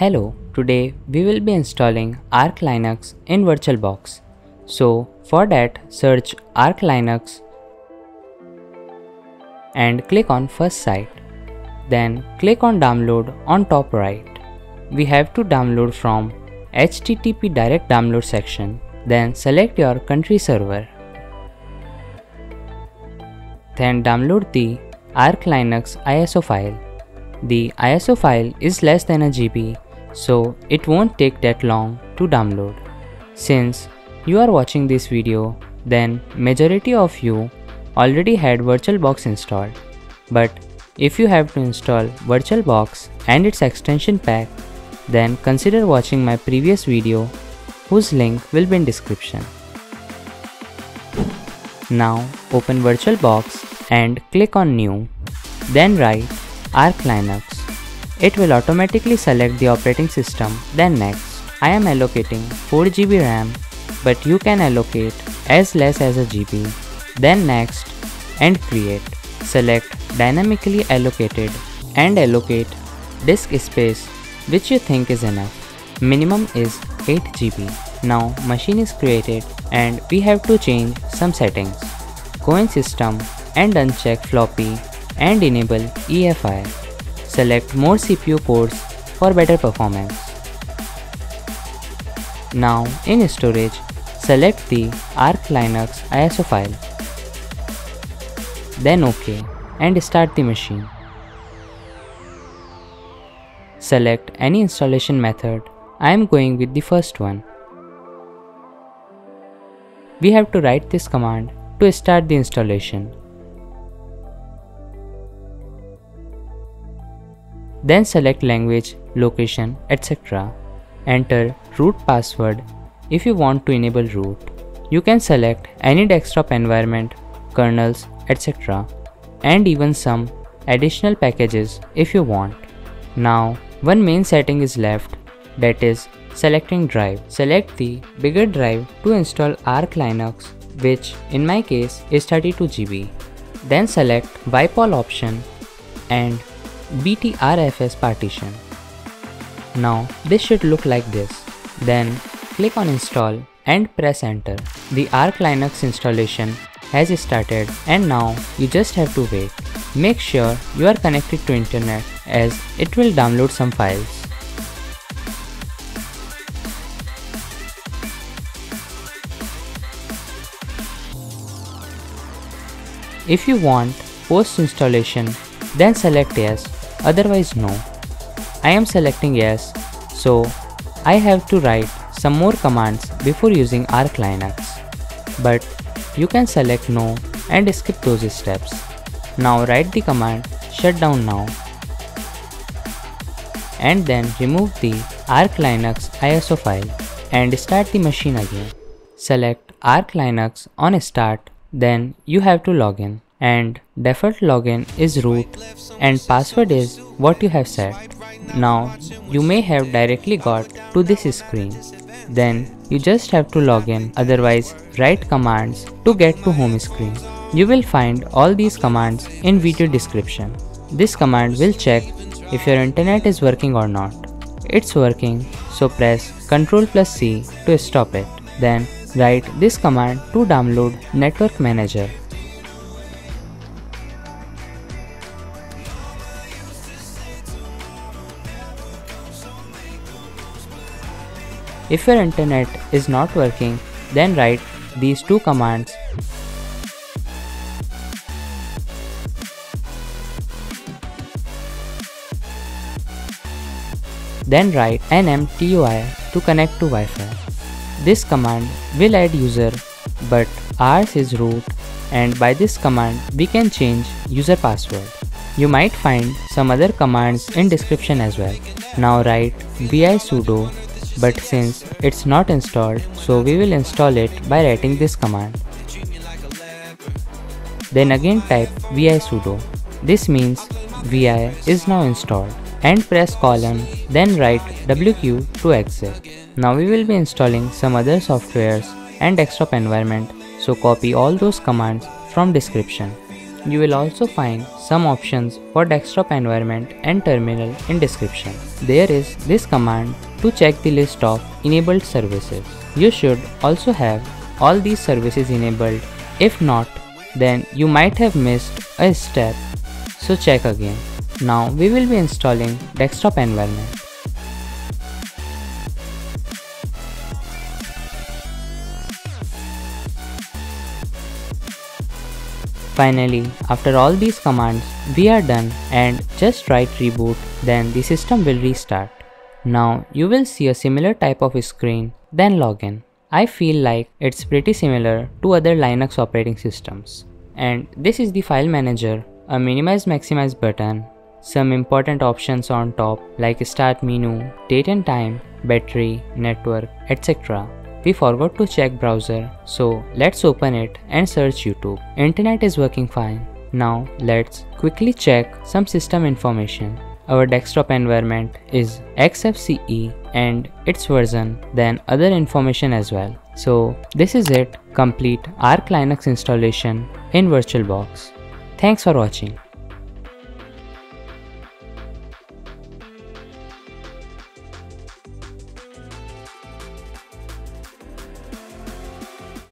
Hello, today we will be installing Arch Linux in VirtualBox. So for that search Arch Linux and click on first site. Then click on download on top right. We have to download from HTTP direct download section. Then select your country server. Then download the Arch Linux ISO file. The ISO file is less than a GB so it won't take that long to download. Since you are watching this video, then majority of you already had VirtualBox installed. But if you have to install VirtualBox and its extension pack, then consider watching my previous video whose link will be in description. Now open VirtualBox and click on new, then write Arch Linux. It will automatically select the operating system, then next. I am allocating 4GB RAM, but you can allocate as less as a GB, then next and create. Select dynamically allocated and allocate disk space which you think is enough. Minimum is 8GB. Now machine is created and we have to change some settings. Go in system and uncheck floppy and enable EFI select more CPU cores for better performance. Now in storage, select the Arch Linux ISO file. Then OK and start the machine. Select any installation method. I am going with the first one. We have to write this command to start the installation. Then select language, location, etc. Enter root password if you want to enable root. You can select any desktop environment, kernels, etc. and even some additional packages if you want. Now, one main setting is left that is selecting drive. Select the bigger drive to install Arch Linux which in my case is 32GB. Then select wipe all option and BTRFS partition. Now this should look like this. Then click on install and press enter. The Arch Linux installation has started and now you just have to wait. Make sure you are connected to internet as it will download some files. If you want post installation then select yes otherwise no. I am selecting yes, so I have to write some more commands before using Arch Linux. But you can select no and skip those steps. Now write the command shutdown now and then remove the Arch Linux ISO file and start the machine again. Select Arch Linux on start then you have to log in and default login is root and password is what you have set. Now you may have directly got to this screen. Then you just have to log in otherwise write commands to get to home screen. You will find all these commands in video description. This command will check if your internet is working or not. It's working so press Ctrl plus C to stop it. Then write this command to download Network Manager. If your internet is not working, then write these two commands Then write nmtui to connect to Wi-Fi. This command will add user but ours is root and by this command we can change user password. You might find some other commands in description as well. Now write vi sudo but since it's not installed so we will install it by writing this command. Then again type vi sudo. This means vi is now installed and press colon then write wq to exit. Now we will be installing some other softwares and desktop environment so copy all those commands from description. You will also find some options for desktop environment and terminal in description. There is this command to check the list of enabled services. You should also have all these services enabled. If not, then you might have missed a step. So check again. Now we will be installing desktop environment. Finally, after all these commands, we are done and just write reboot then the system will restart. Now you will see a similar type of screen then login. I feel like it's pretty similar to other Linux operating systems. And this is the file manager, a minimize maximize button, some important options on top like start menu, date and time, battery, network, etc. We forgot to check browser, so let's open it and search YouTube. Internet is working fine. Now let's quickly check some system information. Our desktop environment is XFCE and its version, then other information as well. So this is it, complete Arch Linux installation in VirtualBox. Thanks for watching.